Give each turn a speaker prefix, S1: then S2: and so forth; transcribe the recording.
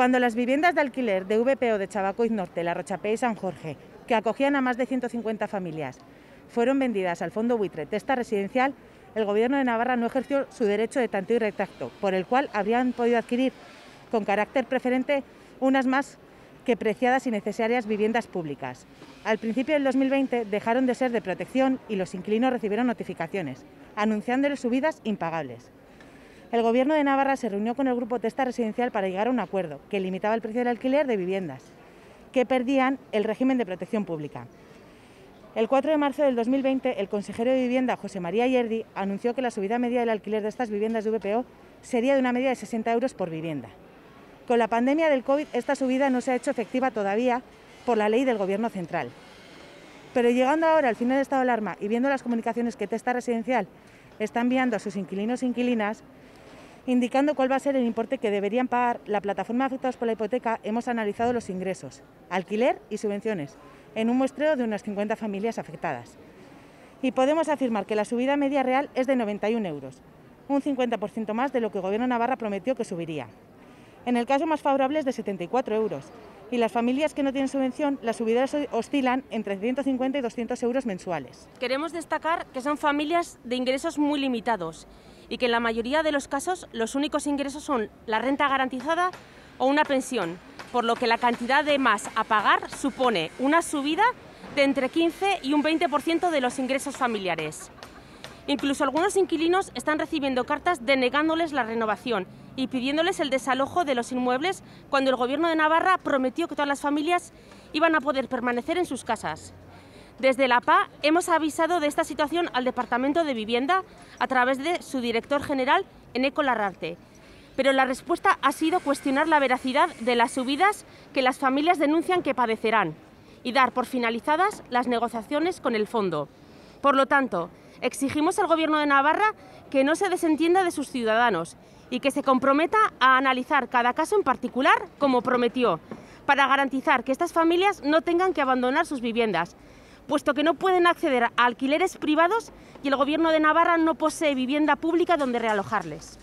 S1: Cuando las viviendas de alquiler de VPO de Chabacoiz Norte, La Rochapé y San Jorge, que acogían a más de 150 familias, fueron vendidas al Fondo Buitre Testa Residencial, el Gobierno de Navarra no ejerció su derecho de tanteo y retracto, por el cual habrían podido adquirir con carácter preferente unas más que preciadas y necesarias viviendas públicas. Al principio del 2020 dejaron de ser de protección y los inquilinos recibieron notificaciones, anunciándoles subidas impagables. El Gobierno de Navarra se reunió con el Grupo Testa Residencial para llegar a un acuerdo que limitaba el precio del alquiler de viviendas que perdían el régimen de protección pública. El 4 de marzo del 2020, el consejero de Vivienda, José María Yerdi, anunció que la subida media del alquiler de estas viviendas de VPO sería de una media de 60 euros por vivienda. Con la pandemia del COVID, esta subida no se ha hecho efectiva todavía por la ley del Gobierno central. Pero llegando ahora al final del estado de alarma y viendo las comunicaciones que Testa Residencial está enviando a sus inquilinos e inquilinas, indicando cuál va a ser el importe que deberían pagar la plataforma de afectados por la hipoteca, hemos analizado los ingresos, alquiler y subvenciones, en un muestreo de unas 50 familias afectadas. Y podemos afirmar que la subida media real es de 91 euros, un 50% más de lo que el Gobierno Navarra prometió que subiría. En el caso más favorable es de 74 euros, y las familias que no tienen subvención, las subidas oscilan entre 150 y 200 euros mensuales.
S2: Queremos destacar que son familias de ingresos muy limitados y que en la mayoría de los casos los únicos ingresos son la renta garantizada o una pensión, por lo que la cantidad de más a pagar supone una subida de entre 15 y un 20% de los ingresos familiares. Incluso algunos inquilinos están recibiendo cartas denegándoles la renovación y pidiéndoles el desalojo de los inmuebles cuando el Gobierno de Navarra prometió que todas las familias iban a poder permanecer en sus casas. Desde la PA hemos avisado de esta situación al Departamento de Vivienda a través de su director general, Eneco Larrarte. Pero la respuesta ha sido cuestionar la veracidad de las subidas que las familias denuncian que padecerán y dar por finalizadas las negociaciones con el fondo. Por lo tanto, exigimos al Gobierno de Navarra que no se desentienda de sus ciudadanos y que se comprometa a analizar cada caso en particular como prometió, para garantizar que estas familias no tengan que abandonar sus viviendas, puesto que no pueden acceder a alquileres privados y el Gobierno de Navarra no posee vivienda pública donde realojarles.